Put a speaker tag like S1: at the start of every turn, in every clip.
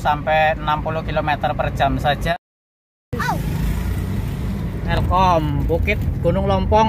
S1: sampai 60 km per jam saja. Welcome Bukit Gunung Lompong.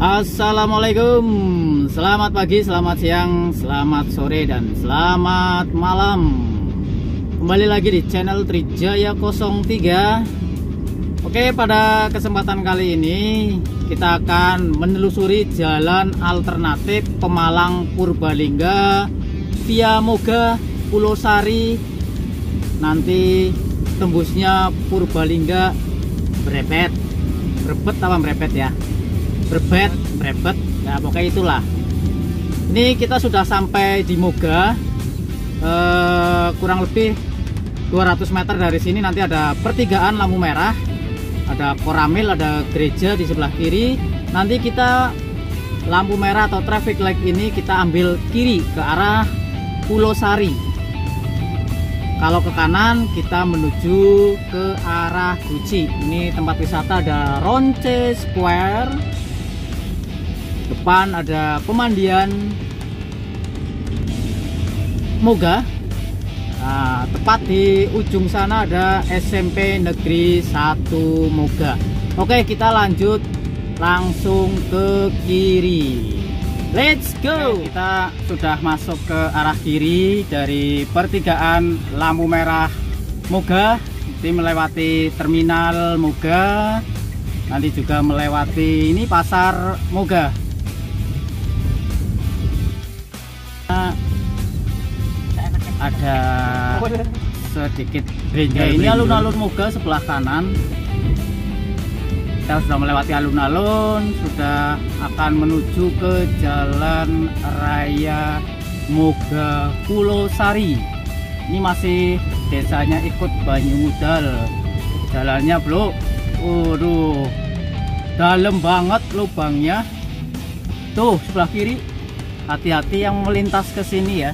S1: Assalamualaikum. Selamat pagi, selamat siang, selamat sore, dan selamat malam. Kembali lagi di channel Trijaya 03 Oke, pada kesempatan kali ini Kita akan menelusuri jalan alternatif Pemalang Purbalingga via Moga Pulau Sari. Nanti tembusnya Purbalingga. Brepet Brebet apa Brepet ya? Brebet Brebet ya pokoknya itulah. Ini kita sudah sampai di Moga. Eh, kurang lebih 200 meter dari sini. Nanti ada pertigaan lampu merah. Ada koramil ada gereja di sebelah kiri. Nanti kita lampu merah atau traffic light ini kita ambil kiri ke arah Pulau Sari. Kalau ke kanan kita menuju ke arah Guci. Ini tempat wisata ada Ronce Square. Depan ada pemandian Moga. Nah, tepat di ujung sana ada SMP Negeri 1 Moga. Oke kita lanjut langsung ke kiri Let's go. Kita sudah masuk ke arah kiri dari pertigaan lampu merah Moga. Nanti melewati terminal Moga. Nanti juga melewati ini pasar Moga. Ada sedikit gereja ini alun-alun Moga sebelah kanan kita sudah melewati alun-alun sudah akan menuju ke jalan raya Moga Sari ini masih desanya ikut Banyu Mudal jalannya bro. Waduh dalam banget lubangnya. Tuh sebelah kiri. Hati-hati yang melintas ke sini ya.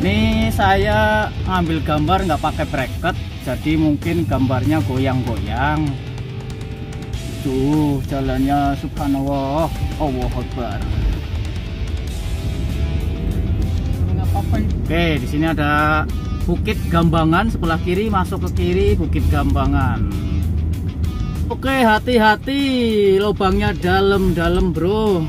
S1: Ini saya ngambil gambar nggak pakai bracket jadi mungkin gambarnya goyang-goyang tuh jalannya subhanallah Allah Akbar. Oke di sini ada Bukit Gambangan sebelah kiri masuk ke kiri Bukit Gambangan. Oke hati-hati lubangnya dalam-dalam bro.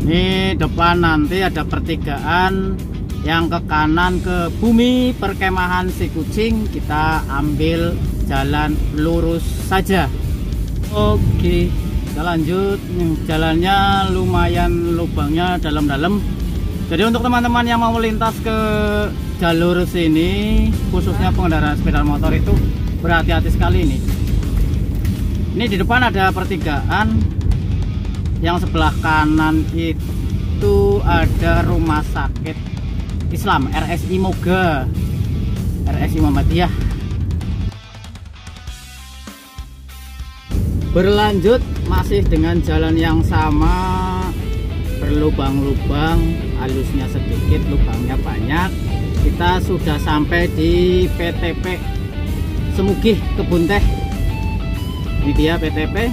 S1: Ini depan nanti ada pertigaan yang ke kanan ke bumi perkemahan si kucing. Kita ambil jalan lurus saja. Oke kita lanjut. Jalannya lumayan lubangnya dalam-dalam. Jadi untuk teman-teman yang mau melintas ke jalur sini khususnya pengendara sepeda motor itu berhati-hati sekali ini. Ini di depan ada pertigaan. Yang sebelah kanan itu ada rumah sakit Islam RSI Moga. RSI Muhammadiyah berlanjut masih dengan jalan yang sama. Berlubang-lubang halusnya sedikit lubangnya banyak. Kita sudah sampai di PTP Semugih Kebun Teh. Ini dia PTP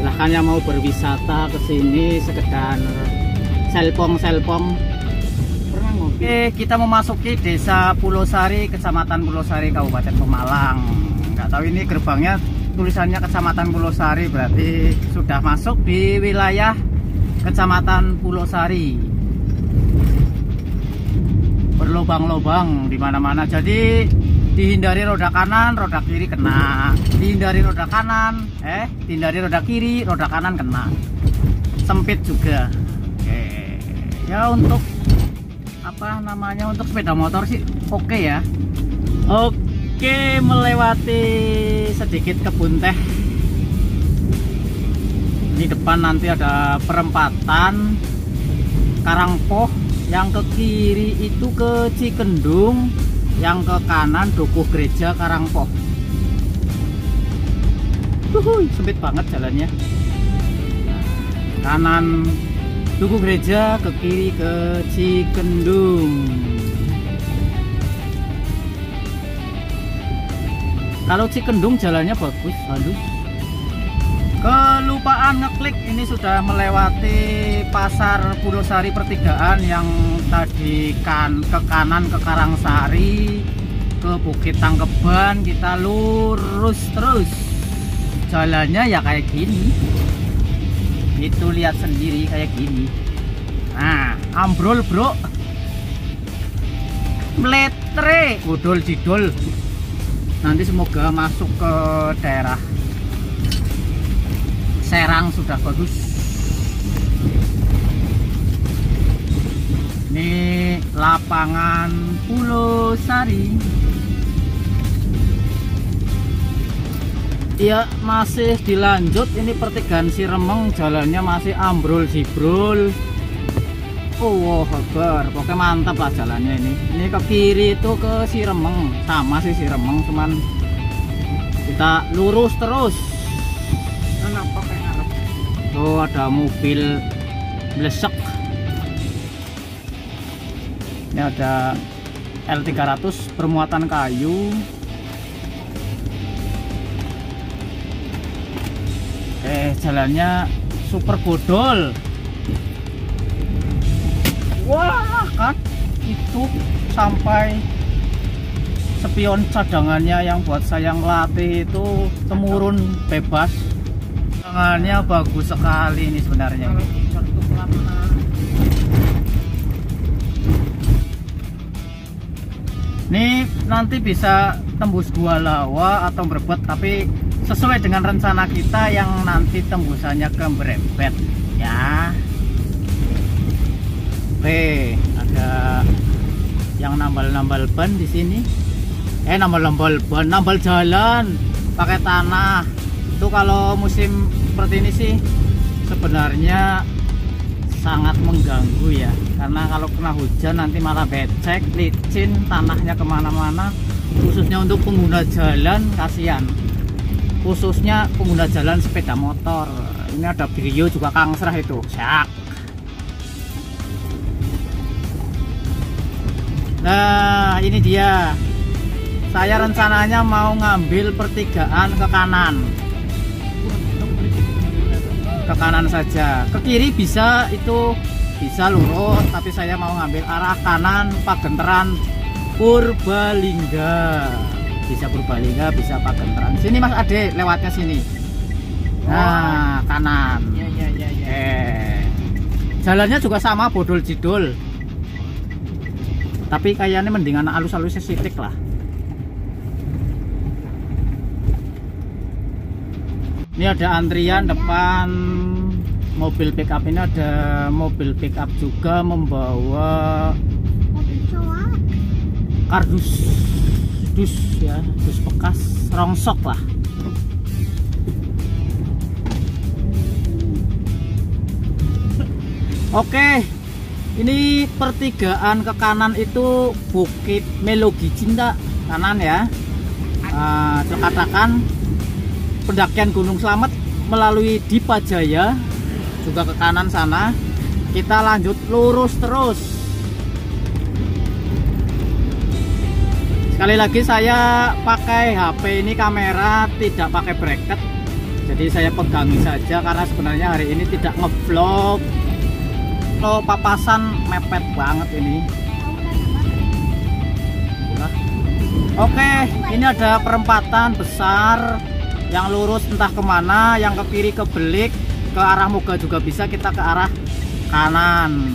S1: silahkan yang mau berwisata ke sini sekedar selpong-selpong. Oke kita memasuki desa Pulau Sari Kecamatan Pulau Sari Kabupaten Pemalang. Nggak tahu ini gerbangnya tulisannya Kecamatan Pulau Sari berarti sudah masuk di wilayah Kecamatan Pulau Sari berlobang-lobang di mana-mana. Jadi dihindari roda kanan roda kiri kena. Dihindari roda kanan eh dihindari roda kiri roda kanan kena. Sempit juga. Oke. Ya untuk apa namanya untuk sepeda motor sih oke ya. Oke Oke, melewati sedikit kebun teh. Ini depan nanti ada perempatan Karangpoh. Yang ke kiri itu ke Cikendung, yang ke kanan Dukuh Gereja Karangpoh. Uhuy, sempit banget jalannya. Kanan Dukuh Gereja, ke kiri ke Cikendung. Kalau Cikendung jalannya bagus halus. Kelupaan ngeklik ini sudah melewati pasar Pulau pertigaan yang tadi kan ke kanan ke Karangsari ke Bukit Tangkeban. Kita lurus terus. Jalannya ya kayak gini. Itu lihat sendiri kayak gini. Nah ambrol bro. Meletre bodol jidol nanti semoga masuk ke daerah Serang sudah bagus. Ini lapangan Pulau Sari. Iya masih dilanjut. Ini pertigaan Siremeng jalannya masih ambrol sibrol Oh habar pokoknya mantap lah jalannya ini. Ini ke kiri itu ke Siremeng sama sih Siremeng cuman kita lurus terus. Oh ada mobil blesek ini ada L300 bermuatan kayu. Eh jalannya super bodol wah kan? Itu sampai spion cadangannya yang buat saya ngelatih itu temurun bebas. Cadangannya bagus sekali ini sebenarnya. Ini nanti bisa tembus dua lawa atau berbet tapi sesuai dengan rencana kita yang nanti tembusannya ke Brempet ya Oke ada yang nambal-nambal ban di sini. Eh nambal-nambal ban nambal jalan pakai tanah. Itu kalau musim seperti ini sih sebenarnya sangat mengganggu ya. Karena kalau kena hujan nanti malah becek licin tanahnya ke mana-mana. Khususnya untuk pengguna jalan kasihan. Khususnya pengguna jalan sepeda motor. Ini ada video juga kangsrah itu. Syak nah ini dia. Saya rencananya mau ngambil pertigaan ke kanan. Ke kanan saja. Ke kiri bisa itu bisa lurus tapi saya mau ngambil arah kanan Pagenteran Purbalingga. Bisa Purbalingga bisa Pagenteran. Sini Mas Ade lewatnya sini. Nah kanan. Ya, ya, ya, ya. eh. Jalannya juga sama bodol jidul tapi kayaknya mendingan alus-alusnya sitik lah. Ini ada antrian depan mobil pickup ini ada mobil pickup juga membawa kardus dus ya dus bekas rongsok lah. Oke ini pertigaan ke kanan itu Bukit Melogi Cinta. Kanan ya. Uh, katakan pendakian Gunung Slamet melalui Dipajaya juga ke kanan sana. Kita lanjut lurus terus. Sekali lagi saya pakai HP ini kamera tidak pakai bracket. Jadi saya pegangi saja karena sebenarnya hari ini tidak ngevlog lo papasan mepet banget ini. Oke ini ada perempatan besar yang lurus entah ke mana yang ke kiri ke belik ke arah moga juga bisa kita ke arah kanan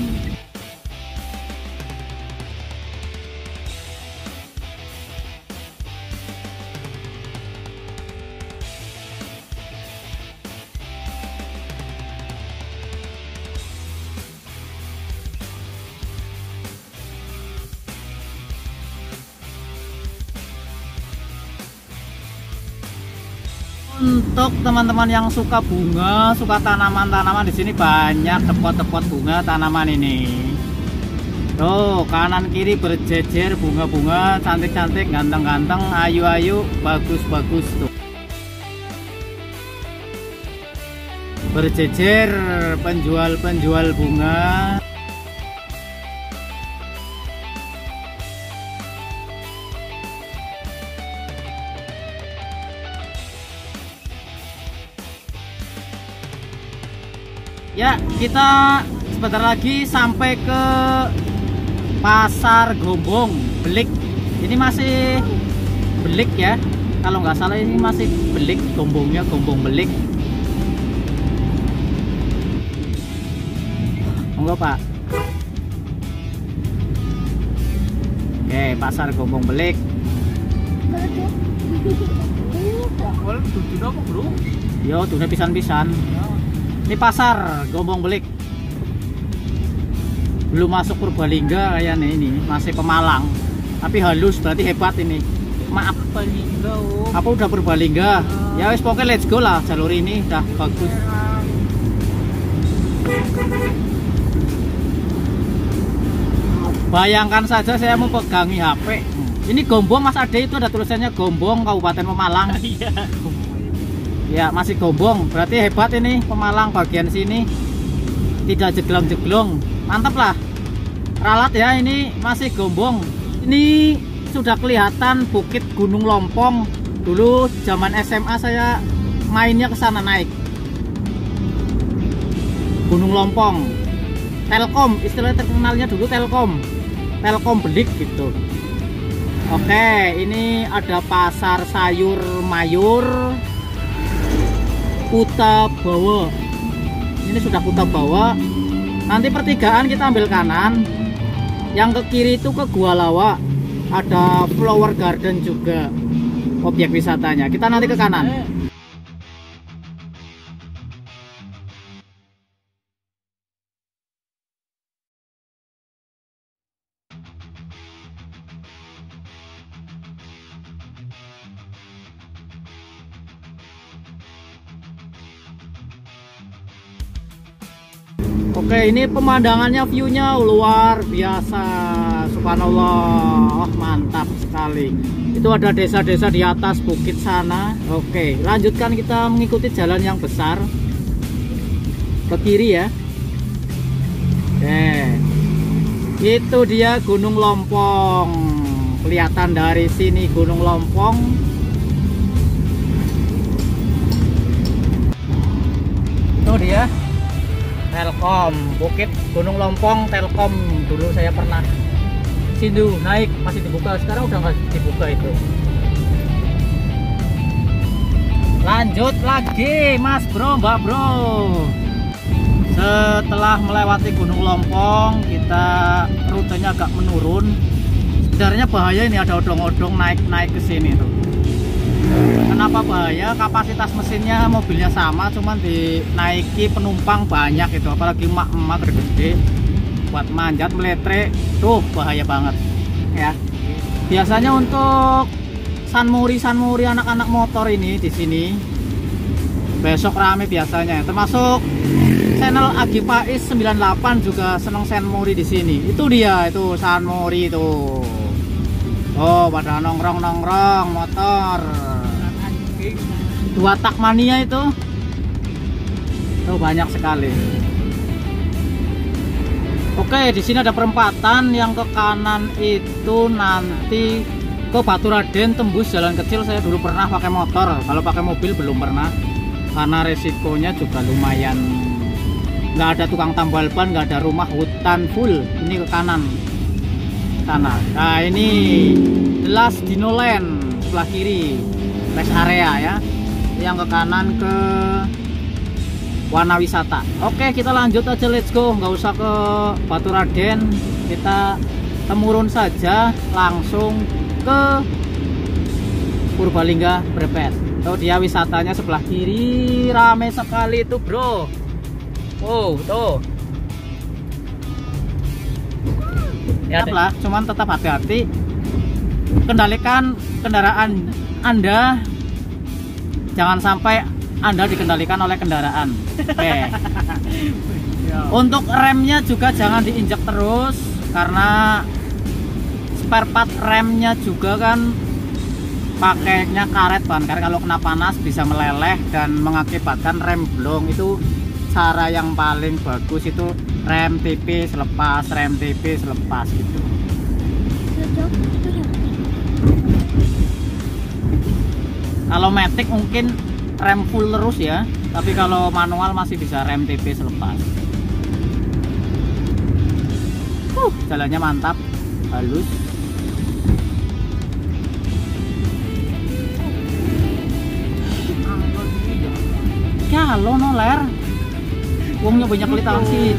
S1: untuk teman-teman yang suka bunga, suka tanaman-tanaman di sini banyak tempat-tempat bunga tanaman ini. Tuh, kanan kiri berjejer bunga-bunga cantik-cantik, ganteng-ganteng, ayu-ayu, bagus-bagus tuh. Berjejer penjual-penjual bunga. Kita sebentar lagi sampai ke Pasar Gombong Belik. Ini masih Belik ya. Kalau nggak salah ini masih Belik Gombongnya Gombong Belik. Monggo Pak. Oke, Pasar Gombong Belik. Yo, dunia pisan-pisan. Ini pasar Gombong Belik. Belum masuk Purbalingga kayaknya ini, masih Pemalang. Tapi halus berarti hebat ini. Maaf,
S2: Palingga, oh.
S1: apa udah Purbalingga? Ya wes pokoknya let's go lah jalur ini udah bagus. Bayangkan saja saya mau pegangi HP. Ini Gombong Mas Ade itu ada tulisannya Gombong Kabupaten Pemalang.
S2: Iya.
S1: Ya masih gombong, berarti hebat ini Pemalang bagian sini tidak jeglong-jeglong, mantap lah. Ralat ya ini masih gombong. Ini sudah kelihatan Bukit Gunung Lompong. Dulu zaman SMA saya mainnya ke sana naik. Gunung Lompong, Telkom, istilah terkenalnya dulu Telkom, Telkom Belik gitu. Oke, ini ada pasar sayur mayur Kuta Bawa. Ini sudah Kuta Bawa. Nanti pertigaan kita ambil kanan. Yang ke kiri itu ke Gua Lawa. Ada flower garden juga. Objek wisatanya. Kita nanti ke kanan. Oke, ini pemandangannya view-nya luar biasa. Subhanallah, mantap sekali. Itu ada desa-desa di atas bukit sana. Oke, lanjutkan kita mengikuti jalan yang besar ke kiri ya. Oke. Itu dia Gunung Lompong. Kelihatan dari sini Gunung Lompong. Itu dia Telkom Bukit Gunung Lompong Telkom. Dulu saya pernah Sindu naik masih dibuka. Sekarang udah nggak dibuka itu. Lanjut lagi mas bro mbak bro. Setelah melewati Gunung Lompong kita rutenya agak menurun. Sebenarnya bahaya ini ada odong-odong naik-naik ke sini tuh kenapa bahaya kapasitas mesinnya mobilnya sama cuman dinaiki penumpang banyak itu apalagi emak-emak gede-gede buat manjat meletre tuh bahaya banget ya. Biasanya untuk Sanmuri Sanmuri anak-anak motor ini di sini besok rame biasanya. Termasuk channel Agi Pais 98 juga seneng Sanmuri di sini. Itu dia itu Sanmuri itu. Oh, pada nongkrong-nongkrong motor. Dua tak mania itu. Oh, banyak sekali. Oke, di sini ada perempatan yang ke kanan itu nanti ke Batu Raden tembus jalan kecil saya dulu pernah pakai motor. Kalau pakai mobil belum pernah. Karena resikonya juga lumayan nggak ada tukang tambal ban, nggak ada rumah hutan full. Ini ke kanan sana. Nah ini jelas Dinoland sebelah kiri rest area ya. Yang ke kanan ke warna wisata. Oke kita lanjut aja let's go. Nggak usah ke Batu Raden. Kita temurun saja langsung ke Purbalingga Brebes. Tuh dia wisatanya sebelah kiri rame sekali itu bro. Oh tuh ya lah cuman tetap hati-hati kendalikan kendaraan anda. Jangan sampai anda dikendalikan oleh kendaraan. Oke. Untuk remnya juga jangan diinjak terus karena spare part remnya juga kan pakainya karet ban karena kalau kena panas bisa meleleh dan mengakibatkan rem blong. Itu cara yang paling bagus itu rem tipis lepas rem tipis lepas gitu kalau matic mungkin rem full terus ya tapi kalau manual masih bisa rem tipis lepas jalannya mantap halus. Kalau no ler. Wongnya banyak kali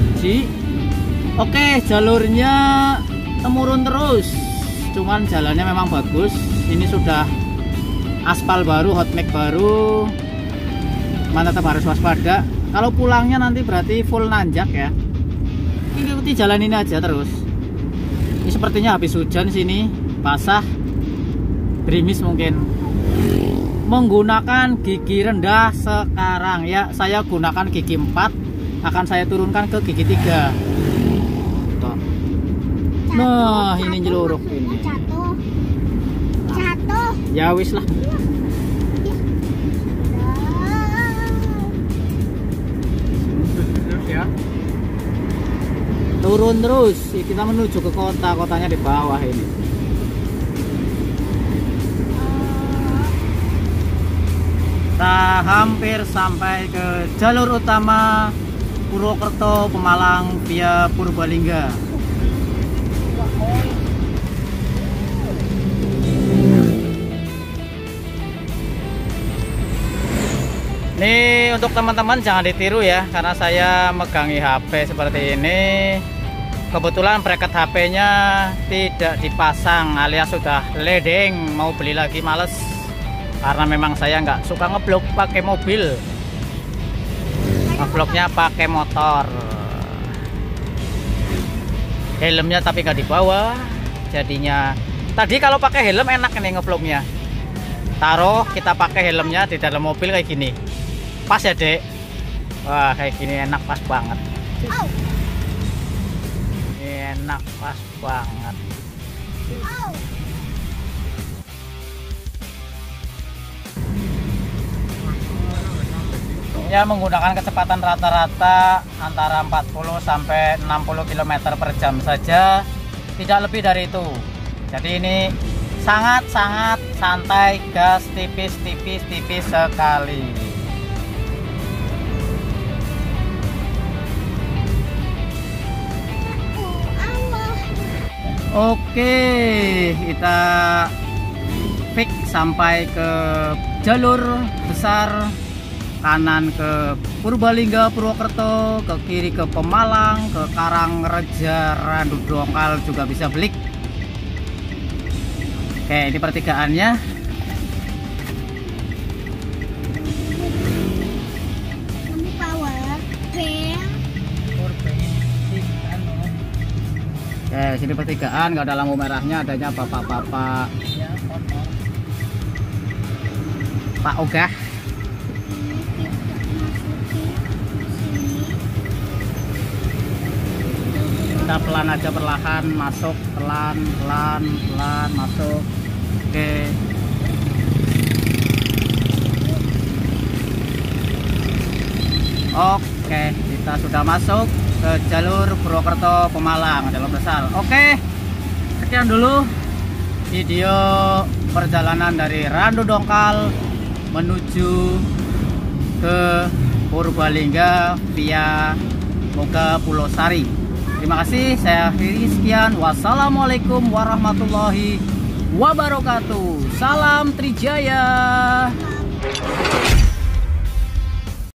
S1: oke jalurnya temurun terus cuman jalannya memang bagus. Ini sudah aspal baru hot mix baru. Mana tetap harus waspada. Kalau pulangnya nanti berarti full nanjak ya. Ini ikuti jalan ini aja terus. Ini sepertinya habis hujan sini basah gerimis mungkin. Menggunakan gigi rendah sekarang. Ya saya gunakan gigi 4 akan saya turunkan ke gigi 3 Tuh. Nah ini nyeluruk ini
S3: Jatuh. Jatuh.
S1: ya wis lah
S2: Terus ya.
S1: turun terus kita menuju ke kota kotanya di bawah ini kita hampir sampai ke jalur utama Purwokerto Pemalang via Purbalingga Ini untuk teman-teman jangan ditiru ya karena saya megangi HP seperti ini. Kebetulan bracket HP-nya tidak dipasang alias sudah ledeng mau beli lagi males karena memang saya nggak suka ngeblok pakai mobil. Ngebloknya pakai motor. Helmnya tapi nggak dibawa jadinya. Tadi kalau pakai helm enak nih ngebloknya. Taruh kita pakai helmnya di dalam mobil kayak gini pas ya dek wah kayak gini enak pas banget.
S3: Au.
S1: enak pas banget. Ya menggunakan kecepatan rata-rata antara 40 sampai 60 km per jam saja. Tidak lebih dari itu. Jadi ini sangat-sangat santai gas tipis-tipis tipis sekali Oke, kita fix sampai ke jalur besar kanan ke Purbalingga Purwokerto, ke kiri ke Pemalang, ke Karangreja Randu Dongkal juga bisa belik. Oke, ini pertigaannya. Oke, sini pertigaan nggak ada lampu merahnya, adanya bapak-bapak Pak Ogah. Kita pelan aja perlahan masuk, pelan, pelan, pelan masuk. Oke. Oke, kita sudah masuk ke jalur Purwokerto Pemalang, jalur besar. Oke, sekian dulu video perjalanan dari Randu Dongkal menuju ke Purbalingga via Moga Pulau Sari. Terima kasih, saya akhiri sekian. Wassalamualaikum warahmatullahi wabarakatuh. Salam Trijaya.